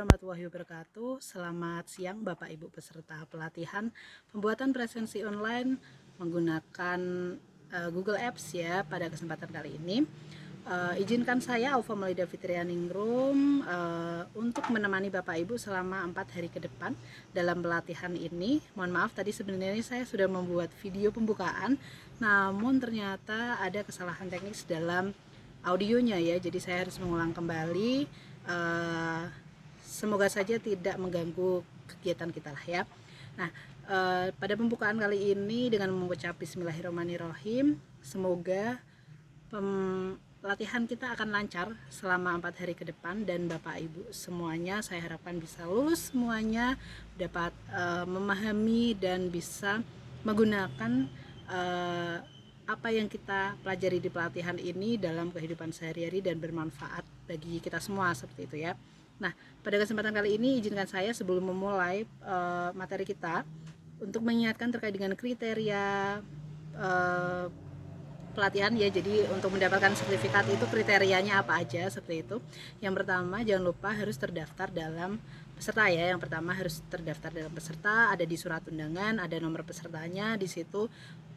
Warahmatullahi wabarakatuh. Selamat siang Bapak Ibu peserta pelatihan Pembuatan presensi online menggunakan uh, Google Apps ya pada kesempatan kali ini. Uh, Izinkan saya Alfa Melida Fitrianingrum uh, Untuk menemani Bapak Ibu selama empat hari ke depan Dalam pelatihan ini. Mohon maaf tadi sebenarnya saya sudah membuat video pembukaan Namun ternyata ada kesalahan teknis dalam audionya ya. Jadi saya harus mengulang kembali semoga saja tidak mengganggu kegiatan kita lah ya nah uh, pada pembukaan kali ini dengan mengucap Bismillahirrahmanirrahim semoga pelatihan kita akan lancar selama empat hari ke depan dan Bapak Ibu semuanya saya harapkan bisa lulus semuanya dapat uh, memahami dan bisa menggunakan uh, apa yang kita pelajari di pelatihan ini dalam kehidupan sehari-hari dan bermanfaat bagi kita semua seperti itu ya. Nah, pada kesempatan kali ini izinkan saya sebelum memulai uh, materi kita untuk mengingatkan terkait dengan kriteria uh, pelatihan ya. Jadi untuk mendapatkan sertifikat itu kriterianya apa aja seperti itu. Yang pertama jangan lupa harus terdaftar dalam peserta ya. Yang pertama harus terdaftar dalam peserta, ada di surat undangan, ada nomor pesertanya di situ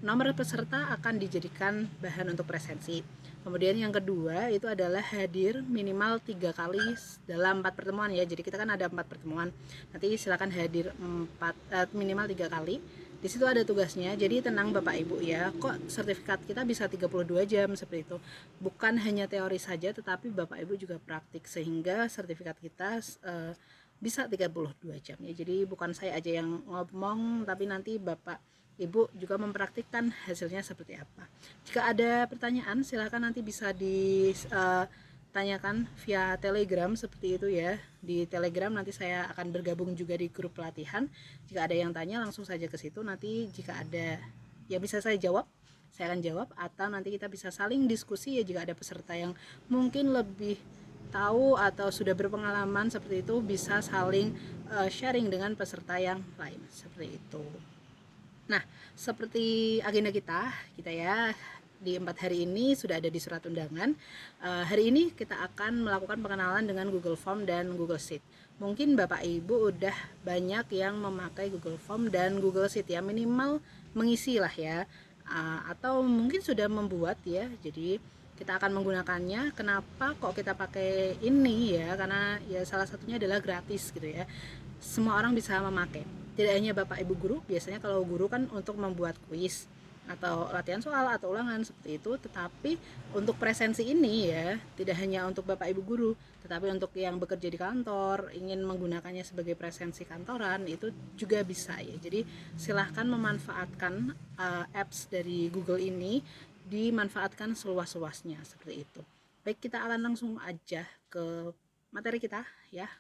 nomor peserta akan dijadikan bahan untuk presensi. Kemudian yang kedua itu adalah hadir minimal tiga kali dalam empat pertemuan ya. Jadi kita kan ada empat pertemuan. Nanti silakan hadir empat eh, minimal tiga kali. Di situ ada tugasnya. Jadi tenang Bapak Ibu ya. Kok sertifikat kita bisa 32 jam seperti itu. Bukan hanya teori saja tetapi Bapak Ibu juga praktik sehingga sertifikat kita eh, bisa 32 jam ya. Jadi bukan saya aja yang ngomong tapi nanti Bapak Ibu juga mempraktikkan hasilnya seperti apa. Jika ada pertanyaan, silahkan nanti bisa ditanyakan uh, via Telegram seperti itu ya. Di Telegram nanti saya akan bergabung juga di grup pelatihan. Jika ada yang tanya, langsung saja ke situ. Nanti jika ada yang bisa saya jawab, saya akan jawab. Atau nanti kita bisa saling diskusi ya jika ada peserta yang mungkin lebih tahu atau sudah berpengalaman seperti itu bisa saling uh, sharing dengan peserta yang lain seperti itu. Nah, seperti agenda kita, kita ya di empat hari ini sudah ada di surat undangan. Uh, hari ini kita akan melakukan pengenalan dengan Google Form dan Google Sheet. Mungkin Bapak Ibu udah banyak yang memakai Google Form dan Google Sheet ya minimal mengisi lah ya. Uh, atau mungkin sudah membuat ya. Jadi kita akan menggunakannya. Kenapa kok kita pakai ini ya? Karena ya salah satunya adalah gratis gitu ya. Semua orang bisa memakai tidak hanya bapak ibu guru biasanya kalau guru kan untuk membuat kuis atau latihan soal atau ulangan seperti itu. Tetapi untuk presensi ini ya tidak hanya untuk bapak ibu guru tetapi untuk yang bekerja di kantor ingin menggunakannya sebagai presensi kantoran itu juga bisa ya. Jadi silahkan memanfaatkan uh, apps dari Google ini dimanfaatkan seluas-luasnya seperti itu. Baik kita akan langsung aja ke materi kita ya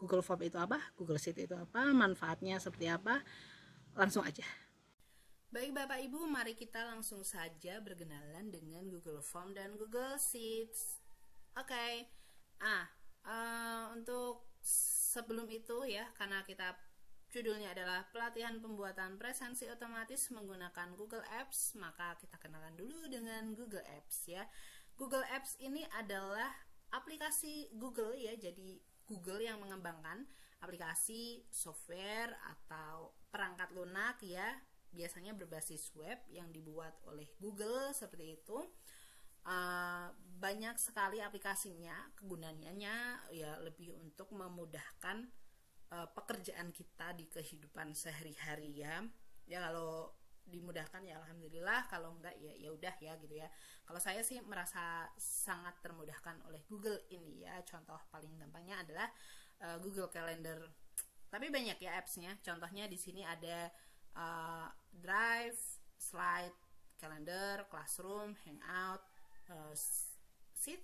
Google Form itu apa, Google Sheet itu apa, manfaatnya seperti apa, langsung aja. Baik Bapak Ibu, mari kita langsung saja berkenalan dengan Google Form dan Google Sheets. Oke, okay. ah uh, untuk sebelum itu ya, karena kita judulnya adalah pelatihan pembuatan presensi otomatis menggunakan Google Apps, maka kita kenalan dulu dengan Google Apps ya. Google Apps ini adalah aplikasi Google ya, jadi Google yang mengembangkan aplikasi software atau perangkat lunak ya. Biasanya berbasis web yang dibuat oleh Google seperti itu. Uh, banyak sekali aplikasinya kegunaannya ya lebih untuk memudahkan uh, pekerjaan kita di kehidupan sehari-hari ya. Ya kalau dimudahkan ya alhamdulillah. Kalau enggak ya ya udah ya gitu ya. Kalau saya sih merasa sangat termudahkan oleh Google ini ya. Contoh paling gampangnya adalah uh, Google Calendar. Tapi banyak ya appsnya. Contohnya di sini ada uh, Drive Slide Calendar Classroom Hangout uh, Sheet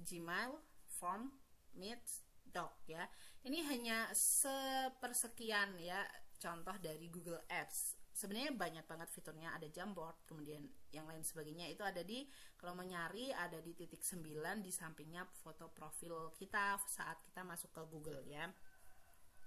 Gmail Form Meet Doc ya. Ini hanya sepersekian ya contoh dari Google Apps sebenarnya banyak banget fiturnya. Ada Jamboard kemudian yang lain sebagainya. Itu ada di kalau mau ada di titik 9 di sampingnya foto profil kita saat kita masuk ke Google ya.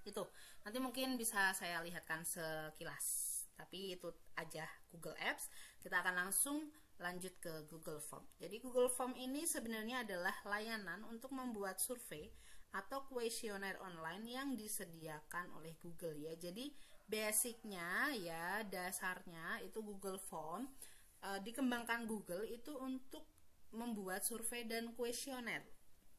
Itu. Nanti mungkin bisa saya lihatkan sekilas. Tapi itu aja Google Apps. Kita akan langsung lanjut ke Google Form. Jadi Google Form ini sebenarnya adalah layanan untuk membuat survei atau kuesioner online yang disediakan oleh Google ya. Jadi basicnya ya dasarnya itu Google Form e, dikembangkan Google itu untuk membuat survei dan kuesioner.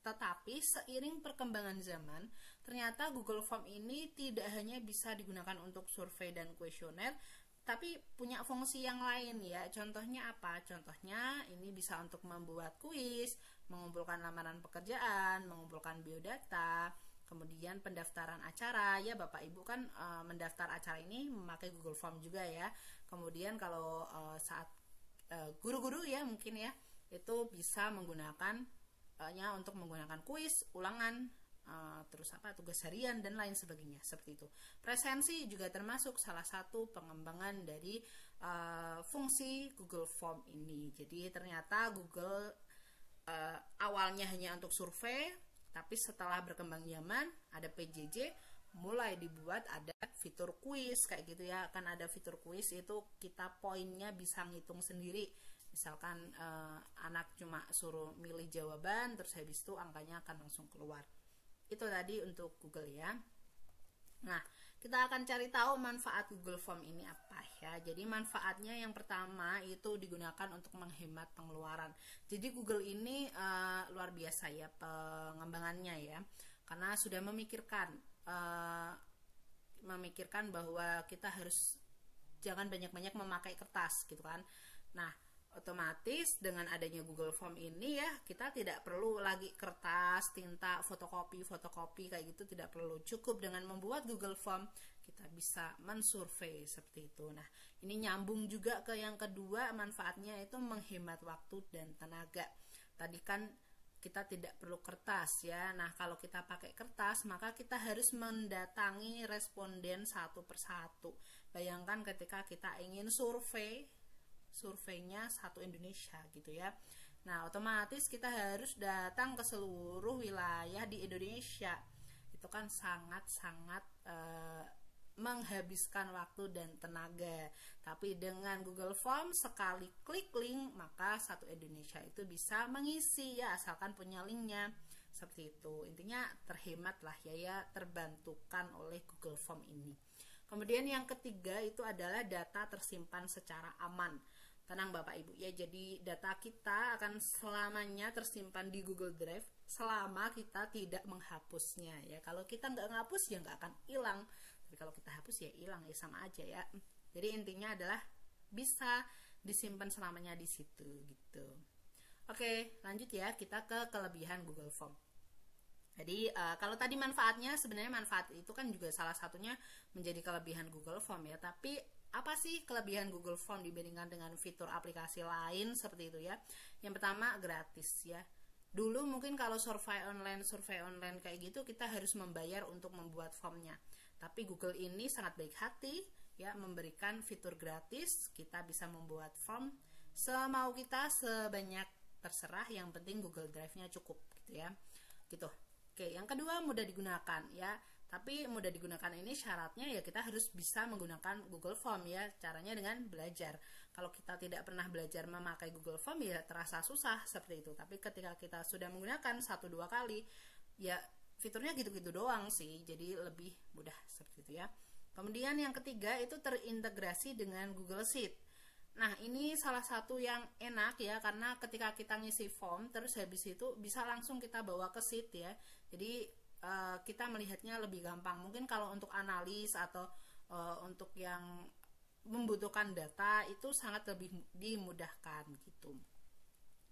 Tetapi seiring perkembangan zaman, ternyata Google Form ini tidak hanya bisa digunakan untuk survei dan kuesioner, tapi punya fungsi yang lain ya. Contohnya apa? Contohnya ini bisa untuk membuat kuis, mengumpulkan lamaran pekerjaan, mengumpulkan biodata, kemudian pendaftaran acara ya Bapak Ibu kan e, mendaftar acara ini memakai Google Form juga ya. Kemudian kalau e, saat eh, guru-guru e, ya mungkin ya itu bisa menggunakan nya untuk menggunakan kuis, ulangan, uh, terus apa tugas harian dan lain sebagainya seperti itu. Presensi juga termasuk salah satu pengembangan dari uh, fungsi Google Form ini. Jadi ternyata Google uh, awalnya hanya untuk survei, tapi setelah berkembang zaman ada PJJ mulai dibuat ada fitur kuis kayak gitu ya. Kan ada fitur kuis itu kita poinnya bisa ngitung sendiri. Misalkan uh, anak cuma suruh milih jawaban terus habis itu angkanya akan langsung keluar. Itu tadi untuk Google ya. Nah, kita akan cari tahu manfaat Google Form ini apa ya. Jadi manfaatnya yang pertama itu digunakan untuk menghemat pengeluaran. Jadi Google ini uh, luar biasa ya pengembangannya ya, karena sudah memikirkan uh, memikirkan bahwa kita harus jangan banyak-banyak memakai kertas gitu kan. Nah, otomatis dengan adanya Google Form ini ya kita tidak perlu lagi kertas, tinta, fotokopi, fotokopi kayak gitu tidak perlu cukup dengan membuat Google Form kita bisa mensurvei seperti itu. Nah ini nyambung juga ke yang kedua manfaatnya itu menghemat waktu dan tenaga. Tadi kan kita tidak perlu kertas ya. Nah, kalau kita pakai kertas, maka kita harus mendatangi responden satu persatu. Bayangkan ketika kita ingin survei surveinya satu Indonesia gitu ya. Nah, otomatis kita harus datang ke seluruh wilayah di Indonesia. Itu kan sangat-sangat e, menghabiskan waktu dan tenaga. Tapi dengan Google Form sekali klik link maka satu Indonesia itu bisa mengisi ya asalkan punya linknya seperti itu. Intinya terhemat lah ya ya terbantukan oleh Google Form ini. Kemudian yang ketiga itu adalah data tersimpan secara aman. Tenang Bapak Ibu ya, jadi data kita akan selamanya tersimpan di Google Drive selama kita tidak menghapusnya ya. Kalau kita nggak ngapus ya nggak akan hilang. Tapi kalau kita hapus ya hilang ya sama aja ya. Jadi intinya adalah bisa disimpan selamanya di situ gitu. Oke, lanjut ya kita ke kelebihan Google Form. Jadi uh, kalau tadi manfaatnya sebenarnya manfaat itu kan juga salah satunya menjadi kelebihan Google Form ya, tapi apa sih kelebihan Google Form dibandingkan dengan fitur aplikasi lain seperti itu ya? Yang pertama gratis ya. Dulu mungkin kalau survei online, survei online kayak gitu kita harus membayar untuk membuat formnya. Tapi Google ini sangat baik hati ya memberikan fitur gratis, kita bisa membuat form semau kita sebanyak terserah yang penting Google Drive-nya cukup gitu ya. Gitu. Oke, yang kedua mudah digunakan ya. Tapi mudah digunakan ini syaratnya ya kita harus bisa menggunakan Google Form ya. Caranya dengan belajar. Kalau kita tidak pernah belajar memakai Google Form ya terasa susah seperti itu. Tapi ketika kita sudah menggunakan satu dua kali ya fiturnya gitu-gitu doang sih. Jadi lebih mudah seperti itu ya. Kemudian yang ketiga itu terintegrasi dengan Google Sheet. Nah, ini salah satu yang enak ya karena ketika kita ngisi form terus habis itu bisa langsung kita bawa ke sheet ya. Jadi uh, kita melihatnya lebih gampang. Mungkin kalau untuk analis atau uh, untuk yang membutuhkan data itu sangat lebih dimudahkan gitu.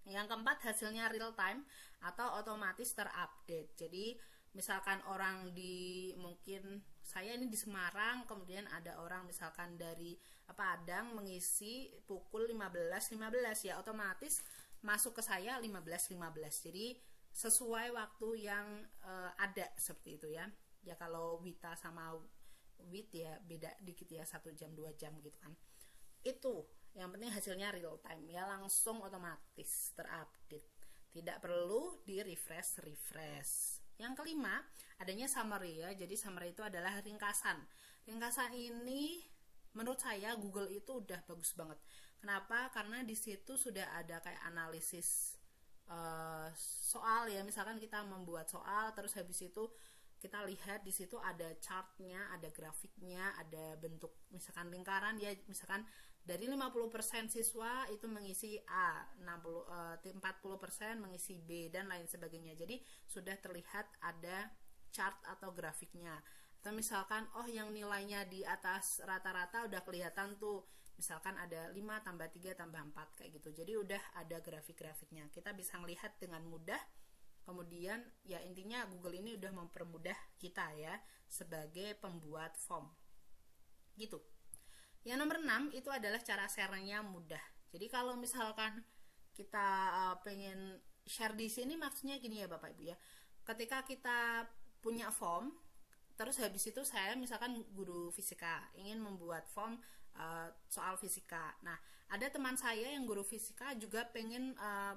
Yang keempat hasilnya real time atau otomatis terupdate. Jadi misalkan orang di mungkin saya ini di Semarang kemudian ada orang misalkan dari Padang mengisi pukul 15.15 15, ya otomatis masuk ke saya 15.15. 15. Jadi sesuai waktu yang uh, ada seperti itu ya. Ya kalau Wita sama Wit ya beda dikit ya satu jam dua jam gitu kan. Itu yang penting hasilnya real time ya langsung otomatis terupdate. Tidak perlu di refresh refresh. Yang kelima adanya summary ya. Jadi summary itu adalah ringkasan. Ringkasan ini menurut saya Google itu udah bagus banget. Kenapa? Karena di situ sudah ada kayak analisis uh, soal ya misalkan kita membuat soal terus habis itu kita lihat di situ ada chartnya, ada grafiknya, ada bentuk misalkan lingkaran ya misalkan dari 50% siswa itu mengisi A, 60 40% mengisi B dan lain sebagainya. Jadi sudah terlihat ada chart atau grafiknya. Atau misalkan oh yang nilainya di atas rata-rata udah kelihatan tuh. Misalkan ada 5 tambah 3 tambah 4 kayak gitu. Jadi udah ada grafik-grafiknya. Kita bisa melihat dengan mudah. Kemudian ya intinya Google ini udah mempermudah kita ya sebagai pembuat form. Gitu. Yang nomor 6 itu adalah cara share-nya mudah. Jadi kalau misalkan kita uh, pengen share di sini maksudnya gini ya Bapak Ibu ya. Ketika kita punya form terus habis itu saya misalkan guru fisika ingin membuat form uh, soal fisika. Nah ada teman saya yang guru fisika juga pengen uh,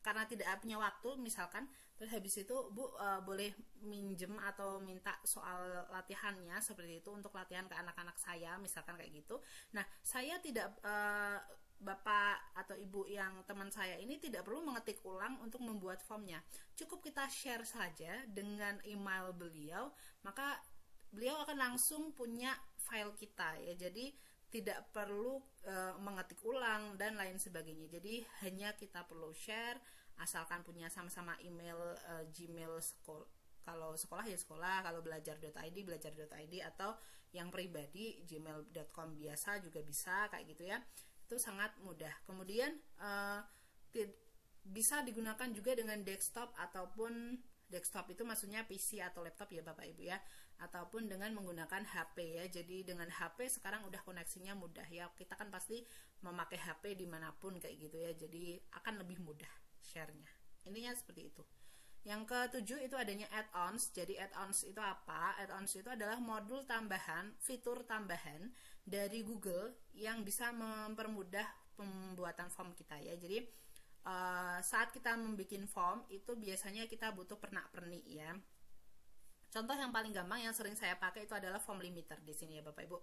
karena tidak punya waktu misalkan terus habis itu bu uh, boleh minjem atau minta soal latihannya seperti itu untuk latihan ke anak-anak saya misalkan kayak gitu. Nah saya tidak uh, bapak atau ibu yang teman saya ini tidak perlu mengetik ulang untuk membuat formnya cukup kita share saja dengan email beliau maka beliau akan langsung punya file kita ya jadi tidak perlu e, mengetik ulang dan lain sebagainya. Jadi hanya kita perlu share asalkan punya sama-sama email e, Gmail sekolah. Kalau sekolah ya sekolah, kalau belajar.id belajar.id atau yang pribadi gmail.com biasa juga bisa kayak gitu ya. Itu sangat mudah. Kemudian e, bisa digunakan juga dengan desktop ataupun desktop itu maksudnya PC atau laptop ya Bapak Ibu ya ataupun dengan menggunakan HP ya jadi dengan HP sekarang udah koneksinya mudah ya kita kan pasti memakai HP di mana pun kayak gitu ya jadi akan lebih mudah sharenya intinya seperti itu yang ketujuh itu adanya add-ons. Jadi add-ons itu apa? Add-ons itu adalah modul tambahan, fitur tambahan dari Google yang bisa mempermudah pembuatan form kita ya. Jadi uh, saat kita membuat form itu biasanya kita butuh pernak-pernik ya. Contoh yang paling gampang yang sering saya pakai itu adalah form limiter di sini ya Bapak Ibu.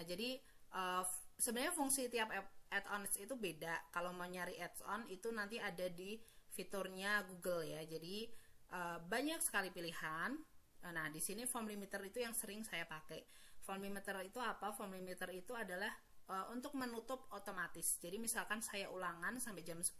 Nah, jadi uh, sebenarnya fungsi tiap add-ons itu beda. Kalau mau nyari add-on itu nanti ada di fiturnya Google ya. Jadi uh, banyak sekali pilihan. Nah, di sini form limiter itu yang sering saya pakai. Form limiter itu apa? Form limiter itu adalah uh, untuk menutup otomatis. Jadi misalkan saya ulangan sampai jam 10,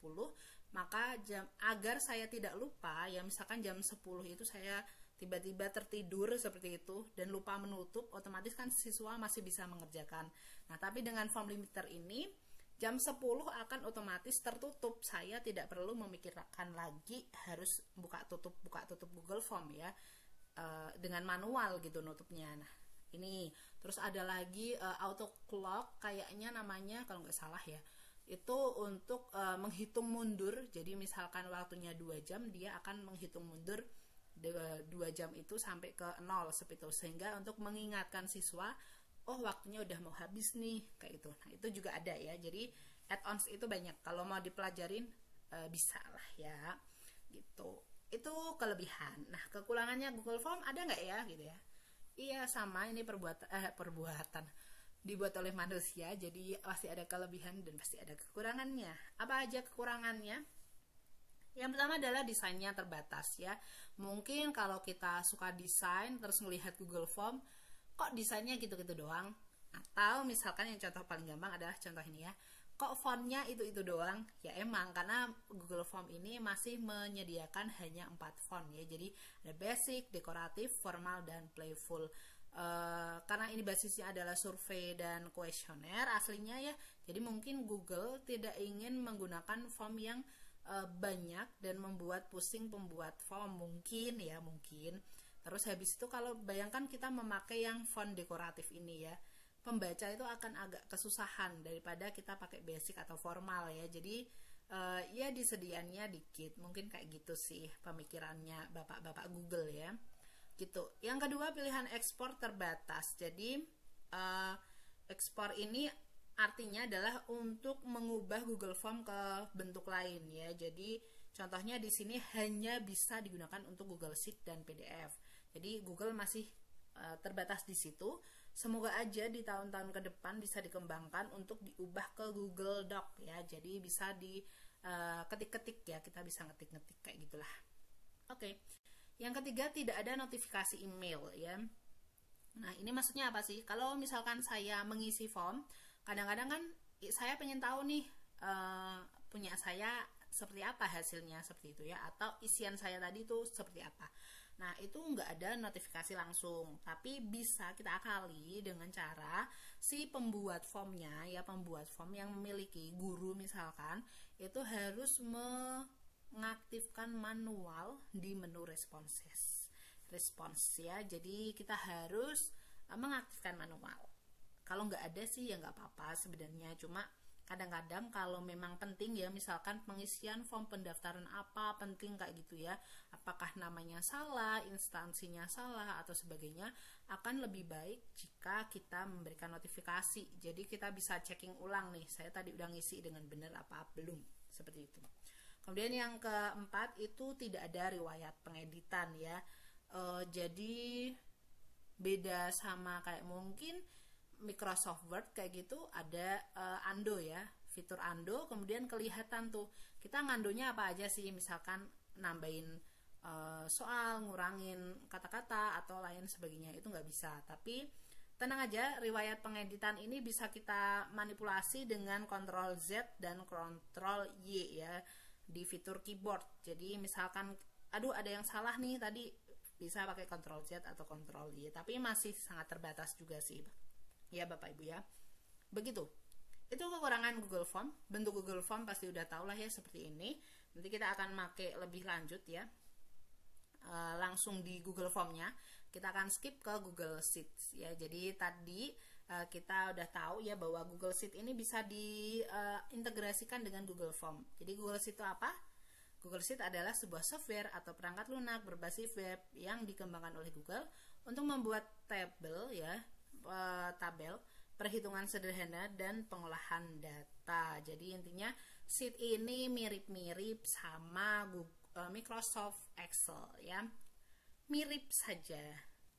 maka jam agar saya tidak lupa ya misalkan jam 10 itu saya tiba-tiba tertidur seperti itu dan lupa menutup, otomatis kan siswa masih bisa mengerjakan. Nah, tapi dengan form limiter ini jam 10 akan otomatis tertutup. Saya tidak perlu memikirkan lagi harus buka tutup buka tutup Google Form ya. Uh, dengan manual gitu nutupnya. Nah, ini. Terus ada lagi uh, auto clock kayaknya namanya kalau nggak salah ya. Itu untuk uh, menghitung mundur. Jadi misalkan waktunya dua jam dia akan menghitung mundur dua jam itu sampai ke nol seperti itu. Sehingga untuk mengingatkan siswa oh waktunya udah mau habis nih kayak itu nah itu juga ada ya. Jadi add-ons itu banyak. Kalau mau dipelajarin uh, bisa lah ya gitu. Itu kelebihan. Nah kekurangannya Google Form ada nggak ya gitu ya Iya sama ini perbuatan eh, perbuatan dibuat oleh manusia jadi pasti ada kelebihan dan pasti ada kekurangannya. Apa aja kekurangannya? Yang pertama adalah desainnya terbatas ya. Mungkin kalau kita suka desain terus melihat Google Form kok desainnya gitu-gitu doang. Atau misalkan yang contoh paling gampang adalah contoh ini ya kok fontnya itu itu doang? Ya emang karena Google Form ini masih menyediakan hanya empat font ya. Jadi ada basic dekoratif formal dan playful. Uh, karena ini basisnya adalah survei dan kuesioner aslinya ya. Jadi mungkin Google tidak ingin menggunakan form yang uh, banyak dan membuat pusing pembuat form. Mungkin ya mungkin. Terus habis itu kalau bayangkan kita memakai yang font dekoratif ini ya pembaca itu akan agak kesusahan daripada kita pakai basic atau formal ya. Jadi uh, ya disediaannya dikit. Mungkin kayak gitu sih pemikirannya bapak-bapak Google ya. Gitu. Yang kedua pilihan ekspor terbatas. Jadi uh, ekspor ini artinya adalah untuk mengubah Google Form ke bentuk lain ya. Jadi contohnya di sini hanya bisa digunakan untuk Google Sheet dan PDF jadi Google masih uh, terbatas di situ Semoga aja di tahun-tahun ke depan bisa dikembangkan untuk diubah ke Google Doc ya. Jadi bisa di uh, ketik-ketik ya. Kita bisa ngetik-ngetik kayak gitulah. Oke. Okay. yang ketiga tidak ada notifikasi email ya. Nah ini maksudnya apa sih? Kalau misalkan saya mengisi form kadang-kadang kan saya pengen tahu nih uh, punya saya seperti apa hasilnya seperti itu ya. Atau isian saya tadi itu seperti apa nah itu nggak ada notifikasi langsung tapi bisa kita akali dengan cara si pembuat formnya ya pembuat form yang memiliki guru misalkan itu harus mengaktifkan manual di menu responses. Respons ya jadi kita harus eh, mengaktifkan manual. Kalau nggak ada sih ya nggak apa-apa sebenarnya cuma kadang-kadang kalau memang penting ya misalkan pengisian form pendaftaran apa penting kayak gitu ya apakah namanya salah instansinya salah atau sebagainya akan lebih baik jika kita memberikan notifikasi. Jadi kita bisa checking ulang nih saya tadi udah ngisi dengan benar apa belum seperti itu. Kemudian yang keempat itu tidak ada riwayat pengeditan ya. E, jadi beda sama kayak mungkin Microsoft Word kayak gitu ada uh, Ando ya fitur Ando kemudian kelihatan tuh kita ngandonya apa aja sih? Misalkan nambahin uh, soal ngurangin kata-kata atau lain sebagainya itu nggak bisa. Tapi tenang aja riwayat pengeditan ini bisa kita manipulasi dengan Ctrl Z dan Ctrl Y ya di fitur keyboard. Jadi misalkan aduh ada yang salah nih tadi bisa pakai Ctrl Z atau Ctrl Y. Tapi masih sangat terbatas juga sih ya Bapak Ibu ya. Begitu. Itu kekurangan Google Form. Bentuk Google Form pasti udah tau lah ya seperti ini. Nanti kita akan make lebih lanjut ya. E, langsung di Google Formnya kita akan skip ke Google Sheets ya. Jadi tadi e, kita udah tahu ya bahwa Google Sheet ini bisa diintegrasikan dengan Google Form. Jadi Google Sheet itu apa? Google Sheet adalah sebuah software atau perangkat lunak berbasis web yang dikembangkan oleh Google untuk membuat tabel ya uh, tabel perhitungan sederhana dan pengolahan data. Jadi intinya sheet ini mirip-mirip sama Google, uh, Microsoft Excel ya. Mirip saja.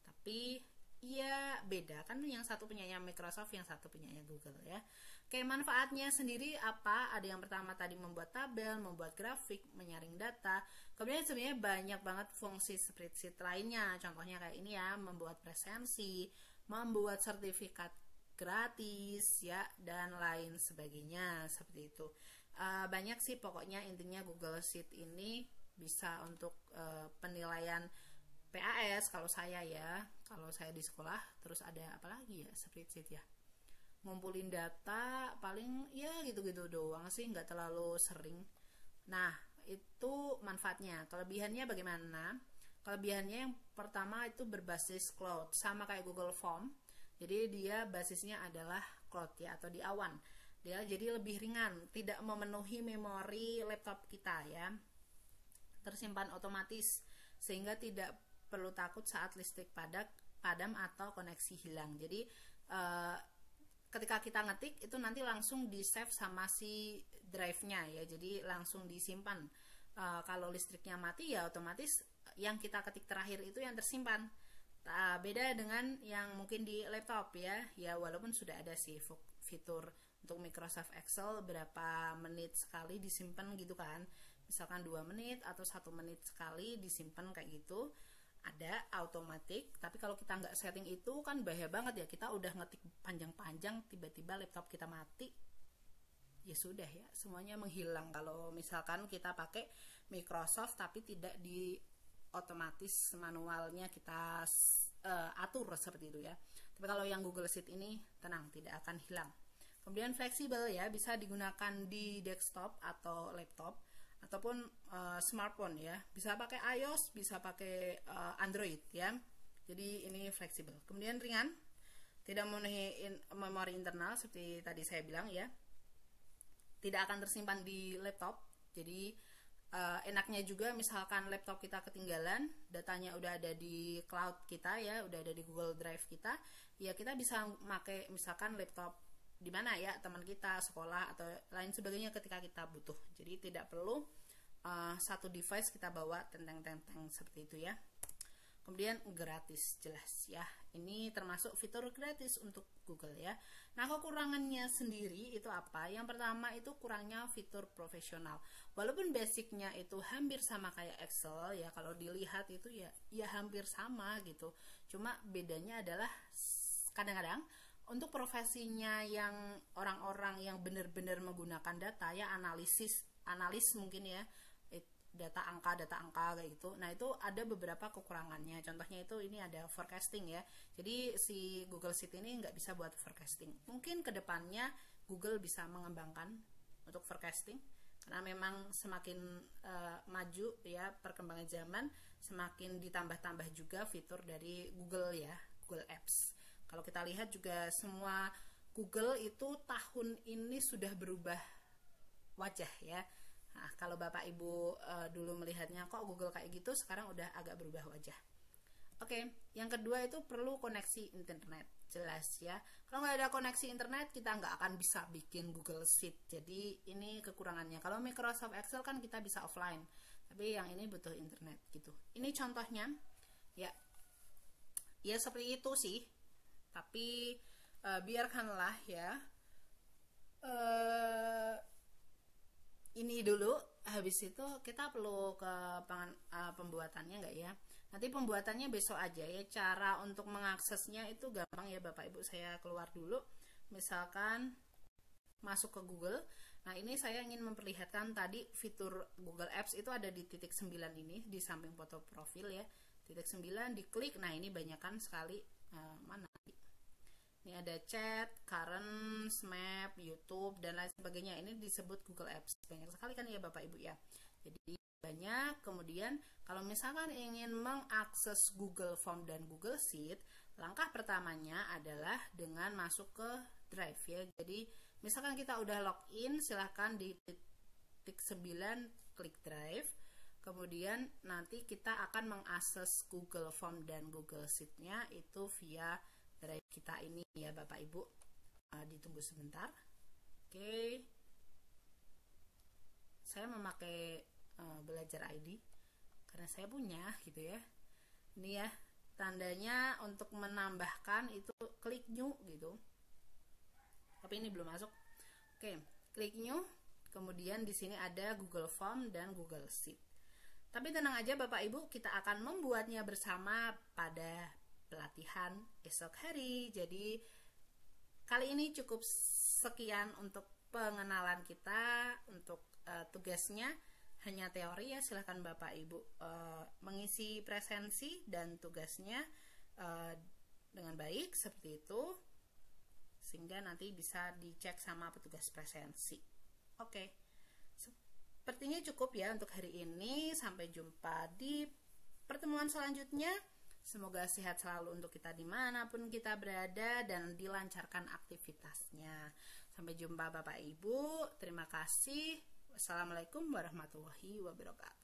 Tapi ya beda kan yang satu punyanya Microsoft yang satu punyanya Google ya Oke manfaatnya sendiri apa ada yang pertama tadi membuat tabel membuat grafik menyaring data kemudian sebenarnya banyak banget fungsi spreadsheet lainnya contohnya kayak ini ya membuat presensi membuat sertifikat gratis ya dan lain sebagainya seperti itu. Uh, banyak sih pokoknya intinya Google Sheet ini bisa untuk uh, penilaian PAS kalau saya ya. Kalau saya di sekolah terus ada apa lagi ya spreadsheet ya. Ngumpulin data paling ya gitu-gitu doang sih nggak terlalu sering. Nah itu manfaatnya. Kelebihannya bagaimana Kelebihannya yang pertama itu berbasis cloud, sama kayak Google Form. Jadi dia basisnya adalah cloud ya atau di awan. Dia jadi lebih ringan, tidak memenuhi memori laptop kita ya. Tersimpan otomatis sehingga tidak perlu takut saat listrik padat, padam atau koneksi hilang. Jadi eh, ketika kita ngetik itu nanti langsung di save sama si drive-nya ya. Jadi langsung disimpan. Uh, kalau listriknya mati ya otomatis yang kita ketik terakhir itu yang tersimpan. Beda dengan yang mungkin di laptop ya. Ya walaupun sudah ada sih fitur untuk Microsoft Excel berapa menit sekali disimpan gitu kan. Misalkan dua menit atau satu menit sekali disimpan kayak gitu ada automatic tapi kalau kita nggak setting itu kan bahaya banget ya. Kita udah ngetik panjang-panjang tiba-tiba laptop kita mati. Ya sudah ya semuanya menghilang. Kalau misalkan kita pakai Microsoft tapi tidak di otomatis manualnya kita uh, atur seperti itu ya. Tapi kalau yang Google Sheet ini tenang tidak akan hilang. Kemudian fleksibel ya bisa digunakan di desktop atau laptop ataupun uh, smartphone ya. Bisa pakai iOS, bisa pakai uh, Android ya. Jadi ini fleksibel. Kemudian ringan, tidak memenuhi in, memori internal seperti tadi saya bilang ya. Tidak akan tersimpan di laptop. Jadi uh, enaknya juga misalkan laptop kita ketinggalan datanya udah ada di cloud kita ya udah ada di Google Drive kita ya kita bisa pakai misalkan laptop di mana ya teman kita sekolah atau lain sebagainya ketika kita butuh. Jadi tidak perlu uh, satu device kita bawa tenteng-tenteng seperti itu ya kemudian gratis jelas ya. Ini termasuk fitur gratis untuk Google ya. Nah kekurangannya sendiri itu apa? Yang pertama itu kurangnya fitur profesional. Walaupun basicnya itu hampir sama kayak Excel ya kalau dilihat itu ya ya hampir sama gitu. Cuma bedanya adalah kadang-kadang untuk profesinya yang orang-orang yang benar-benar menggunakan data ya analisis analis mungkin ya data angka data angka kayak gitu. Nah itu ada beberapa kekurangannya. Contohnya itu ini ada forecasting ya. Jadi si Google Sheet ini nggak bisa buat forecasting. Mungkin ke depannya Google bisa mengembangkan untuk forecasting karena memang semakin uh, maju ya perkembangan zaman semakin ditambah-tambah juga fitur dari Google ya Google Apps. Kalau kita lihat juga semua Google itu tahun ini sudah berubah wajah ya Nah, kalau Bapak Ibu uh, dulu melihatnya kok Google kayak gitu, sekarang udah agak berubah wajah. Oke, yang kedua itu perlu koneksi internet, jelas ya. Kalau nggak ada koneksi internet, kita nggak akan bisa bikin Google Sheet. Jadi ini kekurangannya. Kalau Microsoft Excel kan kita bisa offline, tapi yang ini butuh internet gitu. Ini contohnya, ya, ya seperti itu sih. Tapi uh, biarkanlah ya. Uh, ini dulu habis itu kita perlu ke pengan, uh, pembuatannya enggak ya? Nanti pembuatannya besok aja ya. Cara untuk mengaksesnya itu gampang ya bapak ibu. Saya keluar dulu. Misalkan masuk ke Google. Nah ini saya ingin memperlihatkan tadi fitur Google Apps itu ada di titik 9 ini di samping foto profil ya. Titik 9 diklik. Nah ini banyak kan sekali uh, mana ini ada chat, current, map, YouTube dan lain sebagainya. Ini disebut Google Apps. Banyak sekali kan ya Bapak Ibu ya. Jadi banyak. Kemudian kalau misalkan ingin mengakses Google Form dan Google Sheet, langkah pertamanya adalah dengan masuk ke Drive ya. Jadi misalkan kita udah login, silahkan di titik 9 klik Drive. Kemudian nanti kita akan mengakses Google Form dan Google Sheet-nya itu via drive kita ini ya Bapak Ibu. Uh, ditunggu sebentar. Oke. Okay. saya memakai uh, belajar ID karena saya punya gitu ya. Ini ya tandanya untuk menambahkan itu klik new gitu. Tapi ini belum masuk. Oke okay. klik new. Kemudian di sini ada Google Form dan Google Sheet. Tapi tenang aja Bapak Ibu, kita akan membuatnya bersama pada pelatihan esok hari. Jadi kali ini cukup sekian untuk pengenalan kita untuk uh, tugasnya hanya teori ya silahkan Bapak Ibu uh, mengisi presensi dan tugasnya uh, dengan baik seperti itu sehingga nanti bisa dicek sama petugas presensi. Oke. Sepertinya cukup ya untuk hari ini. Sampai jumpa di pertemuan selanjutnya. Semoga sehat selalu untuk kita di mana pun kita berada dan dilancarkan aktivitasnya. Sampai jumpa Bapak Ibu. Terima kasih. Wassalamualaikum warahmatullahi wabarakatuh.